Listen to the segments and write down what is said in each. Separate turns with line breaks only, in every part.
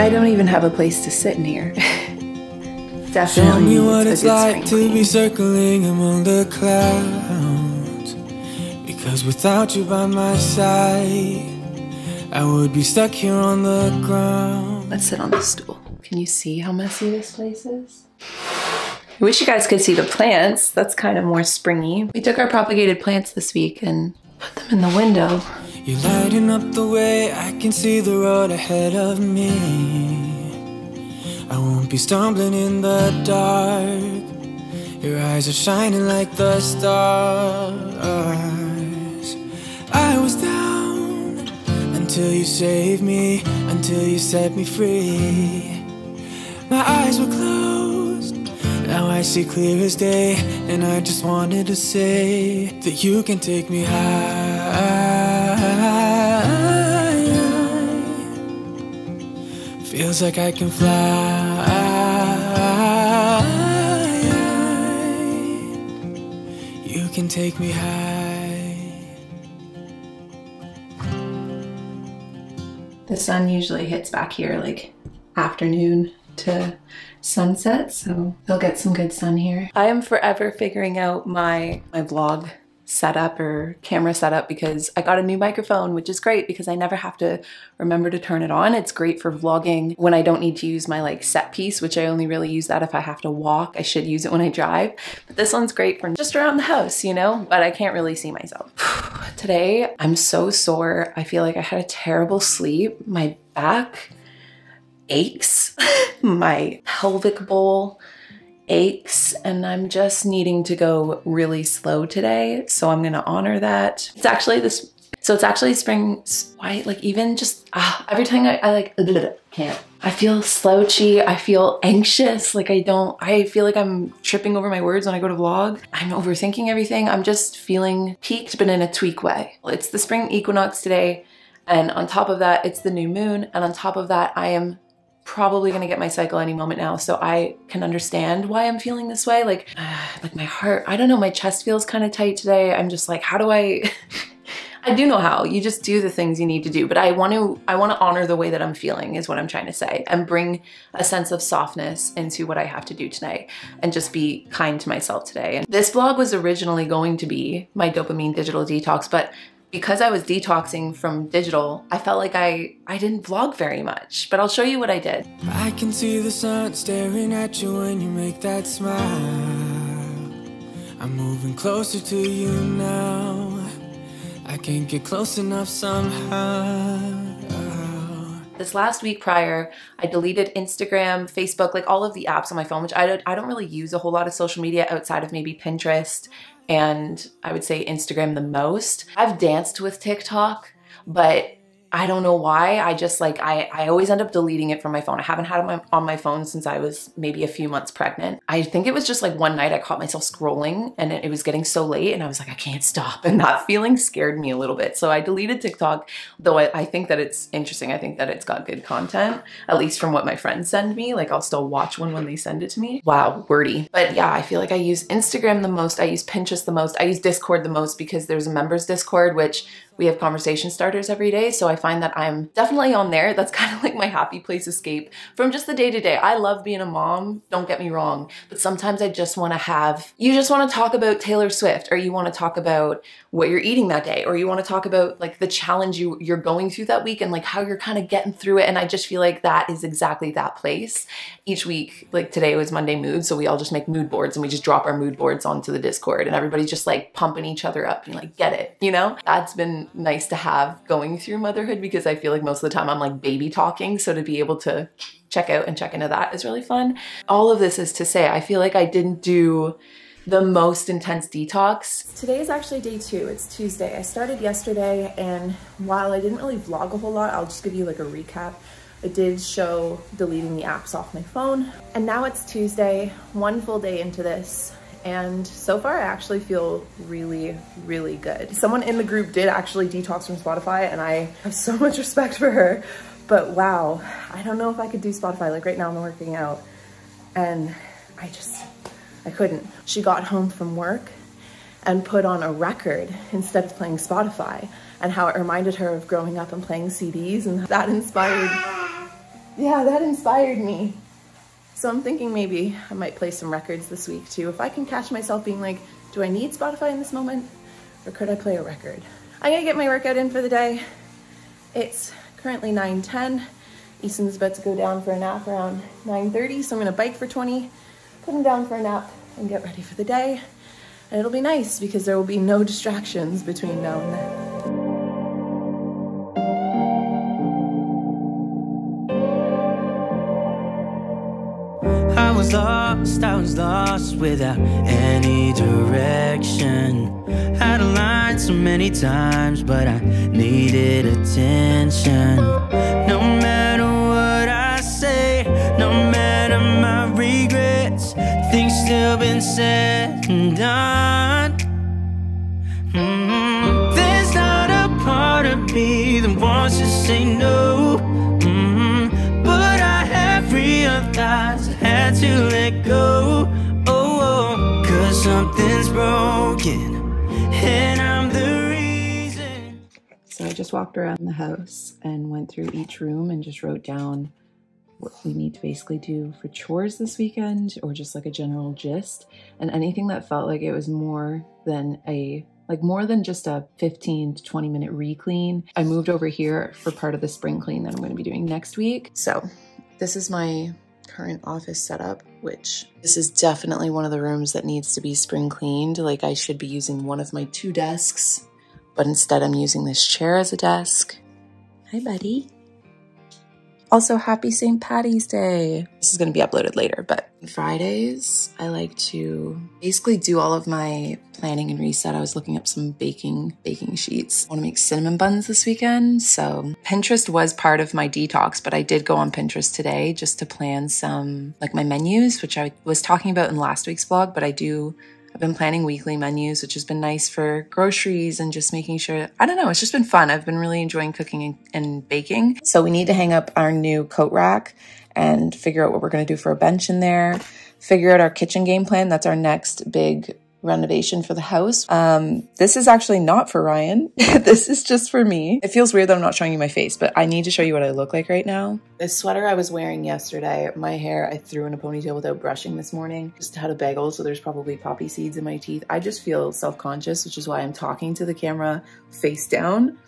I don't even have a place to sit in here.
Show
Definitely
me what it's like to be circling among the clouds. Because without you by my side, I would be stuck here on the ground.
Let's sit on the stool. Can you see how messy this place is? I wish you guys could see the plants. That's kind of more springy. We took our propagated plants this week and put them in the window.
You're lighting up the way, I can see the road ahead of me. I won't be stumbling in the dark. Your eyes are shining like the stars. I was down until you saved me, until you set me free. My eyes were closed, now I see clear as day, and I just wanted to say that you can take me high. Feels like I can fly. You can take me high.
The sun usually hits back here like afternoon to sunset, so they'll get some good sun here. I am forever figuring out my my vlog setup or camera setup because I got a new microphone, which is great because I never have to remember to turn it on. It's great for vlogging when I don't need to use my like set piece, which I only really use that if I have to walk. I should use it when I drive. But this one's great for just around the house, you know, but I can't really see myself. Today, I'm so sore. I feel like I had a terrible sleep. My back aches, my pelvic bowl aches, and I'm just needing to go really slow today. So I'm gonna honor that. It's actually this, so it's actually spring, why, like even just, ah, every time I, I like, can't. I feel slouchy, I feel anxious, like I don't, I feel like I'm tripping over my words when I go to vlog. I'm overthinking everything. I'm just feeling peaked, but in a tweak way. It's the spring equinox today. And on top of that, it's the new moon. And on top of that, I am probably gonna get my cycle any moment now. So I can understand why I'm feeling this way. Like, like my heart, I don't know, my chest feels kind of tight today. I'm just like, how do I, I do know how. You just do the things you need to do, but I want to I want to honor the way that I'm feeling is what I'm trying to say and bring a sense of softness into what I have to do tonight and just be kind to myself today. And this vlog was originally going to be my dopamine digital detox, but because I was detoxing from digital, I felt like I I didn't vlog very much, but I'll show you what I did.
I can see the sun staring at you when you make that smile. I'm moving closer to you now. I can't get close enough somehow.
This last week prior, I deleted Instagram, Facebook, like all of the apps on my phone, which I don't, I don't really use a whole lot of social media outside of maybe Pinterest and I would say Instagram the most. I've danced with TikTok, but I don't know why. I just like, I, I always end up deleting it from my phone. I haven't had it on my, on my phone since I was maybe a few months pregnant. I think it was just like one night I caught myself scrolling and it, it was getting so late and I was like, I can't stop. And that feeling scared me a little bit. So I deleted TikTok, though I, I think that it's interesting. I think that it's got good content, at least from what my friends send me. Like I'll still watch one when they send it to me. Wow, wordy. But yeah, I feel like I use Instagram the most. I use Pinterest the most. I use Discord the most because there's a members Discord, which we have conversation starters every day. So I find that I'm definitely on there. That's kind of like my happy place escape from just the day to day. I love being a mom, don't get me wrong, but sometimes I just want to have, you just want to talk about Taylor Swift or you want to talk about what you're eating that day or you want to talk about like the challenge you, you're going through that week and like how you're kind of getting through it. And I just feel like that is exactly that place. Each week, like today was Monday mood. So we all just make mood boards and we just drop our mood boards onto the Discord and everybody's just like pumping each other up and like, get it, you know? That's been nice to have going through motherhood because I feel like most of the time I'm like baby talking. So to be able to check out and check into that is really fun. All of this is to say, I feel like I didn't do the most intense detox. Today is actually day two, it's Tuesday. I started yesterday and while I didn't really vlog a whole lot, I'll just give you like a recap. I did show deleting the apps off my phone. And now it's Tuesday, one full day into this. And so far I actually feel really, really good. Someone in the group did actually detox from Spotify and I have so much respect for her. But wow, I don't know if I could do Spotify. Like right now I'm working out and I just, I couldn't. She got home from work and put on a record instead of playing Spotify and how it reminded her of growing up and playing CDs and that inspired yeah, that inspired me. So I'm thinking maybe I might play some records this week too. If I can catch myself being like, do I need Spotify in this moment? Or could I play a record? I'm gonna get my workout in for the day. It's currently 9.10. Easton's about to go down for a nap around 9.30, so I'm gonna bike for 20, put him down for a nap, and get ready for the day. And it'll be nice because there will be no distractions between now and then.
Lost, I was lost without any direction. Had a line so many times, but I needed attention. No matter what I say, no matter my regrets, things still been said and done. Mm, There's not a part of me that wants to say no. To let go. Oh, oh, cause something's broken. And I'm the reason.
So I just walked around the house and went through each room and just wrote down what we need to basically do for chores this weekend or just like a general gist and anything that felt like it was more than a like more than just a 15 to 20 minute re-clean. I moved over here for part of the spring clean that I'm going to be doing next week. So this is my current office setup, which this is definitely one of the rooms that needs to be spring cleaned. Like I should be using one of my two desks, but instead I'm using this chair as a desk. Hi, buddy. Also, happy St. Patty's Day. This is going to be uploaded later, but Fridays, I like to basically do all of my planning and reset. I was looking up some baking baking sheets. I want to make cinnamon buns this weekend. So Pinterest was part of my detox, but I did go on Pinterest today just to plan some like my menus, which I was talking about in last week's vlog, but I do I've been planning weekly menus, which has been nice for groceries and just making sure. I don't know, it's just been fun. I've been really enjoying cooking and, and baking. So we need to hang up our new coat rack and figure out what we're going to do for a bench in there. Figure out our kitchen game plan. That's our next big renovation for the house. Um, this is actually not for Ryan. this is just for me. It feels weird that I'm not showing you my face, but I need to show you what I look like right now. This sweater I was wearing yesterday, my hair I threw in a ponytail without brushing this morning. Just had a bagel, so there's probably poppy seeds in my teeth. I just feel self-conscious, which is why I'm talking to the camera face down,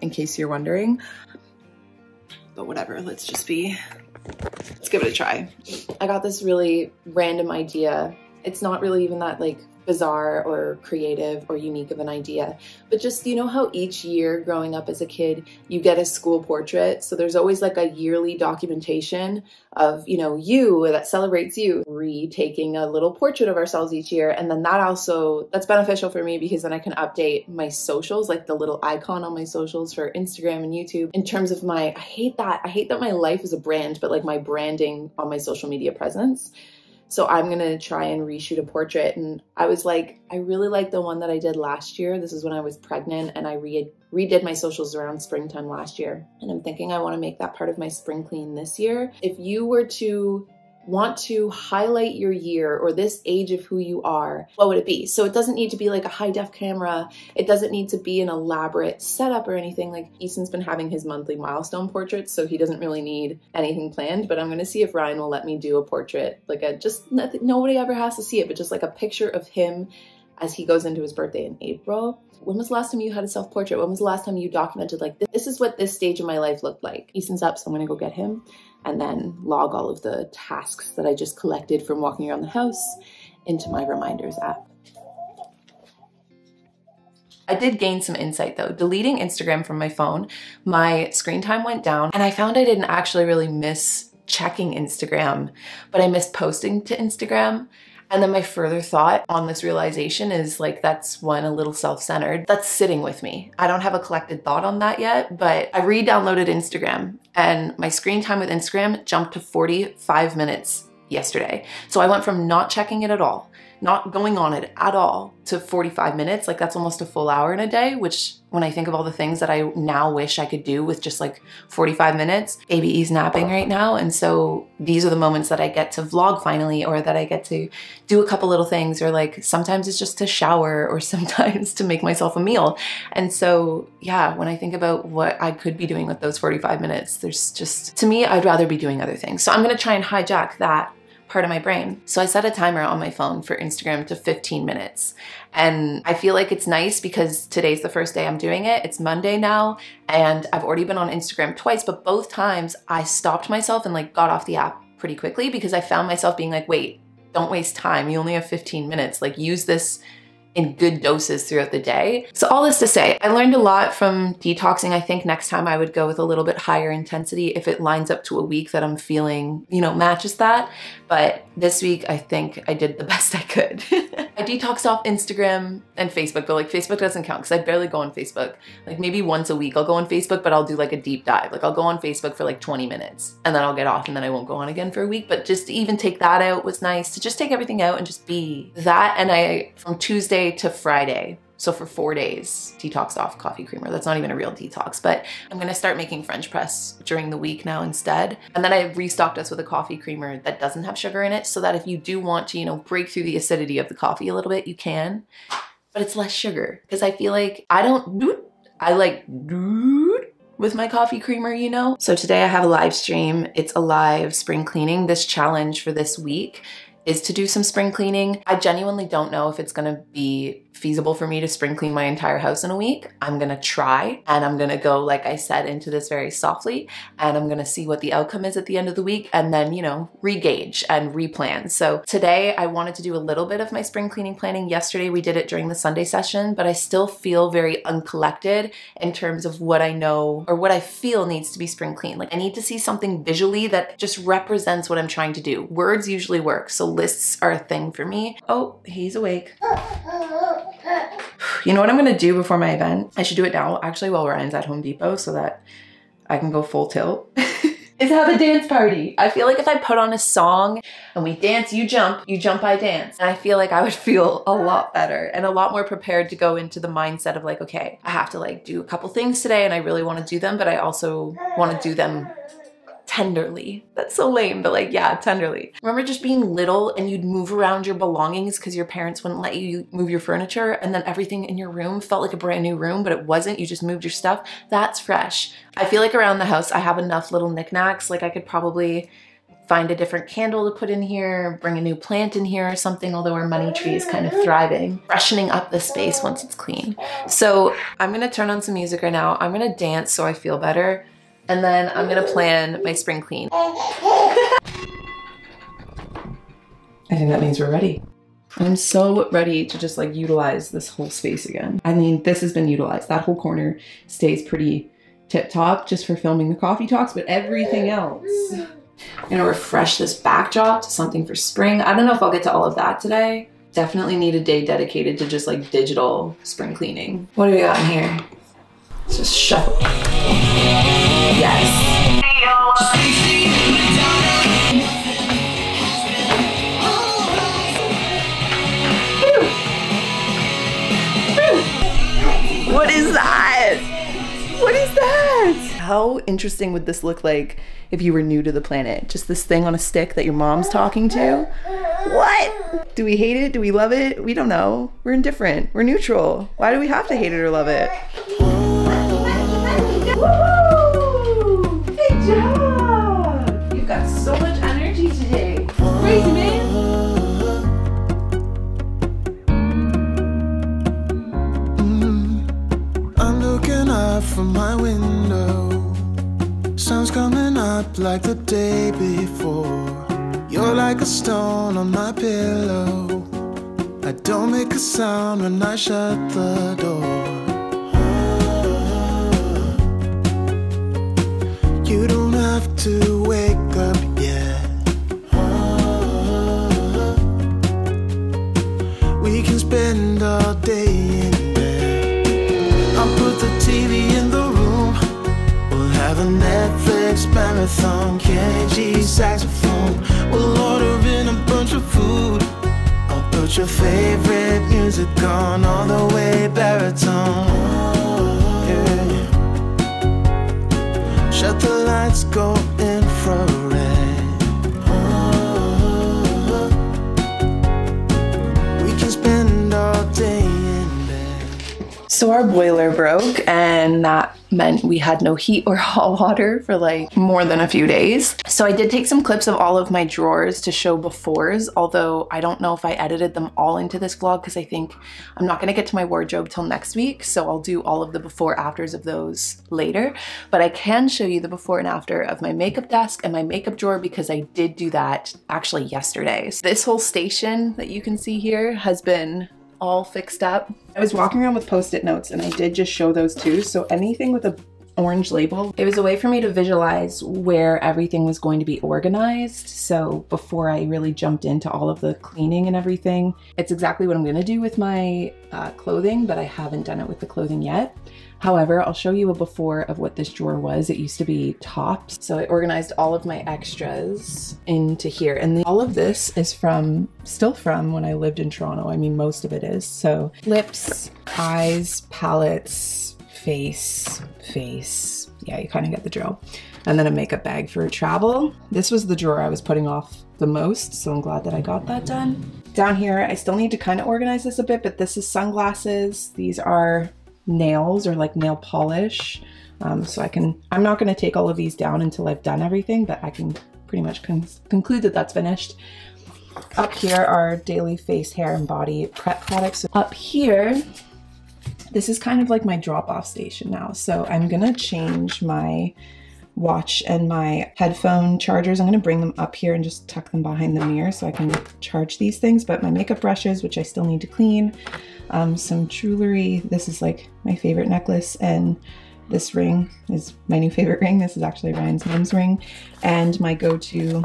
in case you're wondering. But whatever, let's just be, let's give it a try. I got this really random idea. It's not really even that like bizarre or creative or unique of an idea. But just, you know, how each year growing up as a kid, you get a school portrait. So there's always like a yearly documentation of, you know, you that celebrates you, retaking a little portrait of ourselves each year. And then that also, that's beneficial for me because then I can update my socials, like the little icon on my socials for Instagram and YouTube in terms of my, I hate that. I hate that my life is a brand, but like my branding on my social media presence. So I'm going to try and reshoot a portrait. And I was like, I really like the one that I did last year. This is when I was pregnant and I re redid my socials around springtime last year. And I'm thinking I want to make that part of my spring clean this year. If you were to want to highlight your year or this age of who you are, what would it be? So it doesn't need to be like a high def camera. It doesn't need to be an elaborate setup or anything. Like Easton's been having his monthly milestone portraits, so he doesn't really need anything planned. But I'm gonna see if Ryan will let me do a portrait, like a just nobody ever has to see it, but just like a picture of him as he goes into his birthday in April. When was the last time you had a self portrait? When was the last time you documented, like, this is what this stage of my life looked like? Easton's up, so I'm gonna go get him and then log all of the tasks that I just collected from walking around the house into my reminders app. I did gain some insight though. Deleting Instagram from my phone, my screen time went down and I found I didn't actually really miss checking Instagram, but I missed posting to Instagram. And then my further thought on this realization is like, that's one, a little self-centered. That's sitting with me. I don't have a collected thought on that yet, but I re-downloaded Instagram and my screen time with Instagram jumped to 45 minutes yesterday. So I went from not checking it at all not going on it at all to 45 minutes, like that's almost a full hour in a day, which when I think of all the things that I now wish I could do with just like 45 minutes, baby E's napping right now. And so these are the moments that I get to vlog finally, or that I get to do a couple little things, or like sometimes it's just to shower, or sometimes to make myself a meal. And so, yeah, when I think about what I could be doing with those 45 minutes, there's just, to me, I'd rather be doing other things. So I'm gonna try and hijack that part of my brain. So I set a timer on my phone for Instagram to 15 minutes. And I feel like it's nice because today's the first day I'm doing it. It's Monday now, and I've already been on Instagram twice, but both times I stopped myself and like got off the app pretty quickly because I found myself being like, wait, don't waste time. You only have 15 minutes. Like use this in good doses throughout the day. So all this to say, I learned a lot from detoxing. I think next time I would go with a little bit higher intensity if it lines up to a week that I'm feeling, you know, matches that. But this week, I think I did the best I could. I detoxed off Instagram and Facebook, but like Facebook doesn't count because I barely go on Facebook. Like maybe once a week I'll go on Facebook, but I'll do like a deep dive. Like I'll go on Facebook for like 20 minutes and then I'll get off and then I won't go on again for a week. But just to even take that out was nice to just take everything out and just be that. And I, from Tuesday to Friday, so for four days, detoxed off coffee creamer. That's not even a real detox, but I'm gonna start making French press during the week now instead. And then I restocked us with a coffee creamer that doesn't have sugar in it so that if you do want to, you know, break through the acidity of the coffee a little bit, you can, but it's less sugar. Because I feel like I don't, I like with my coffee creamer, you know? So today I have a live stream. It's a live spring cleaning. This challenge for this week is to do some spring cleaning. I genuinely don't know if it's gonna be feasible for me to spring clean my entire house in a week. I'm gonna try and I'm gonna go, like I said, into this very softly and I'm gonna see what the outcome is at the end of the week and then, you know, regauge and replan. So today I wanted to do a little bit of my spring cleaning planning. Yesterday we did it during the Sunday session, but I still feel very uncollected in terms of what I know or what I feel needs to be spring clean. Like I need to see something visually that just represents what I'm trying to do. Words usually work, so lists are a thing for me. Oh, he's awake. You know what I'm gonna do before my event? I should do it now, actually, while Ryan's at Home Depot so that I can go full tilt. is have a dance party. I feel like if I put on a song and we dance, you jump, you jump, I dance. And I feel like I would feel a lot better and a lot more prepared to go into the mindset of like, okay, I have to like do a couple things today and I really want to do them, but I also want to do them tenderly. That's so lame, but like, yeah, tenderly. Remember just being little and you'd move around your belongings because your parents wouldn't let you move your furniture and then everything in your room felt like a brand new room, but it wasn't. You just moved your stuff. That's fresh. I feel like around the house, I have enough little knickknacks. Like I could probably find a different candle to put in here, bring a new plant in here or something, although our money tree is kind of thriving, freshening up the space once it's clean. So I'm gonna turn on some music right now. I'm gonna dance so I feel better. And then I'm gonna plan my spring clean. I think that means we're ready. I'm so ready to just like utilize this whole space again. I mean, this has been utilized. That whole corner stays pretty tip top just for filming the coffee talks, but everything else. I'm gonna refresh this backdrop to something for spring. I don't know if I'll get to all of that today. Definitely need a day dedicated to just like digital spring cleaning. What do we got in here? Let's just shuffle. Interesting would this look like if you were new to the planet? Just this thing on a stick that your mom's talking to? What? Do we hate it? Do we love it? We don't know. We're indifferent. We're neutral. Why do we have to hate it or love it? Woo! Good job! You've got so much energy today. Crazy, man. Mm-hmm.
I'm looking out from my window. Sun's coming up like the day before. You're like a stone on my pillow. I don't make a sound when I shut the door. You don't have to Netflix marathon. Kenny G saxophone. We'll order in a bunch of food. I'll put your favorite music on all the way baritone. Yeah. Shut the lights, go infrared.
So our boiler broke and that meant we had no heat or hot water for like more than a few days. So I did take some clips of all of my drawers to show befores, although I don't know if I edited them all into this vlog because I think I'm not going to get to my wardrobe till next week. So I'll do all of the before afters of those later. But I can show you the before and after of my makeup desk and my makeup drawer because I did do that actually yesterday. So this whole station that you can see here has been all fixed up. I was walking around with post-it notes and I did just show those too. So anything with a orange label, it was a way for me to visualize where everything was going to be organized. So before I really jumped into all of the cleaning and everything, it's exactly what I'm gonna do with my uh, clothing, but I haven't done it with the clothing yet. However, I'll show you a before of what this drawer was. It used to be tops. So I organized all of my extras into here. And the, all of this is from, still from when I lived in Toronto. I mean, most of it is. So lips, eyes, palettes, face, face. Yeah, you kind of get the drill. And then a makeup bag for travel. This was the drawer I was putting off the most, so I'm glad that I got that done. Down here, I still need to kind of organize this a bit, but this is sunglasses. These are nails or like nail polish. Um, so I can, I'm not going to take all of these down until I've done everything, but I can pretty much con conclude that that's finished. Up here are daily face, hair, and body prep products. So Up here, this is kind of like my drop off station now. So I'm to change my watch and my headphone chargers. I'm going to bring them up here and just tuck them behind the mirror so I can charge these things. But my makeup brushes, which I still need to clean, um, some jewelry. This is like my favorite necklace and this ring is my new favorite ring. This is actually Ryan's mom's ring and my go-to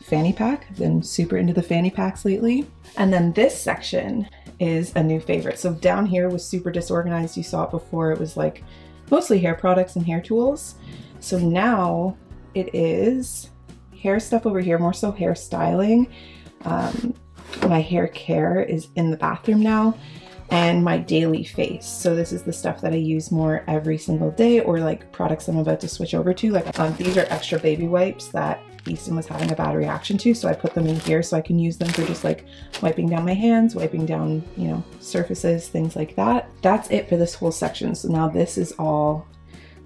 fanny pack. I've been super into the fanny packs lately. And then this section is a new favorite. So down here was super disorganized. You saw it before. It was like mostly hair products and hair tools. So now it is hair stuff over here, more so hair styling. Um, my hair care is in the bathroom now and my daily face. So this is the stuff that I use more every single day or like products I'm about to switch over to. Like um, these are extra baby wipes that Easton was having a bad reaction to. So I put them in here so I can use them for just like wiping down my hands, wiping down, you know, surfaces, things like that. That's it for this whole section. So now this is all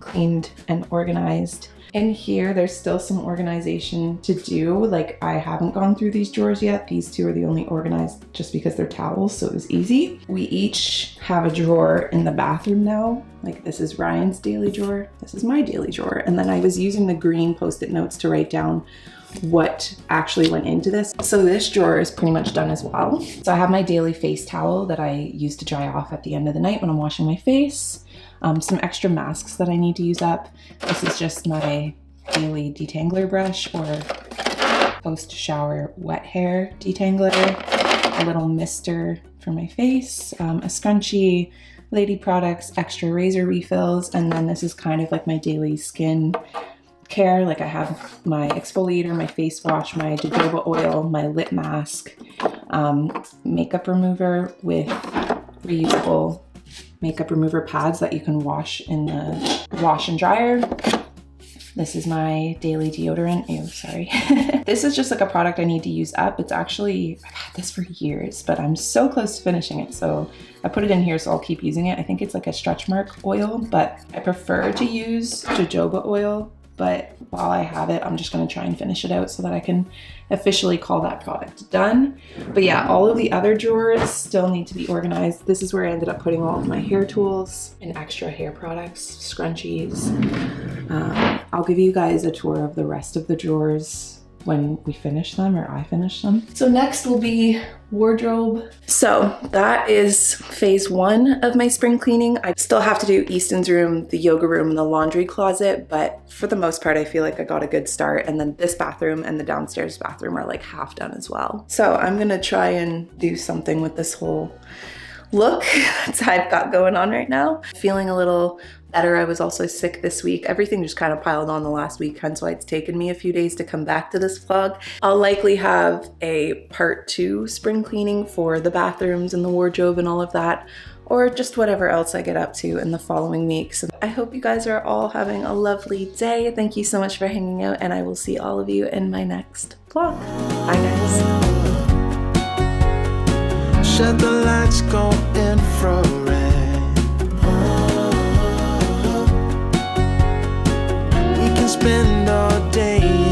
cleaned and organized. In here, there's still some organization to do. Like I haven't gone through these drawers yet. These two are the only organized just because they're towels, so it was easy. We each have a drawer in the bathroom now. Like this is Ryan's daily drawer. This is my daily drawer. And then I was using the green post-it notes to write down what actually went into this. So this drawer is pretty much done as well. So I have my daily face towel that I use to dry off at the end of the night when I'm washing my face um, some extra masks that I need to use up. This is just my daily detangler brush or post shower wet hair detangler, a little mister for my face, um, a scrunchie, lady products, extra razor refills, and then this is kind of like my daily skin care. Like I have my exfoliator, my face wash, my jojoba oil, my lip mask, um, makeup remover with reusable makeup remover pads that you can wash in the wash and dryer. This is my daily deodorant. Ew, sorry. this is just like a product I need to use up. It's actually, I've had this for years, but I'm so close to finishing it. So I put it in here so I'll keep using it. I think it's like a stretch mark oil, but I prefer to use jojoba oil but while I have it, I'm just gonna try and finish it out so that I can officially call that product done. But yeah, all of the other drawers still need to be organized. This is where I ended up putting all of my hair tools and extra hair products, scrunchies. Um, I'll give you guys a tour of the rest of the drawers when we finish them or I finish them. So next will be wardrobe. So that is phase one of my spring cleaning. I still have to do Easton's room, the yoga room, and the laundry closet, but for the most part, I feel like I got a good start. And then this bathroom and the downstairs bathroom are like half done as well. So I'm gonna try and do something with this whole look that I've got going on right now. Feeling a little better. I was also sick this week. Everything just kind of piled on the last week, hence why it's taken me a few days to come back to this vlog. I'll likely have a part two spring cleaning for the bathrooms and the wardrobe and all of that or just whatever else I get up to in the following weeks. I hope you guys are all having a lovely day. Thank you so much for hanging out and I will see all of you in my next vlog. Bye guys.
Shut the lights, go infrared. spend all day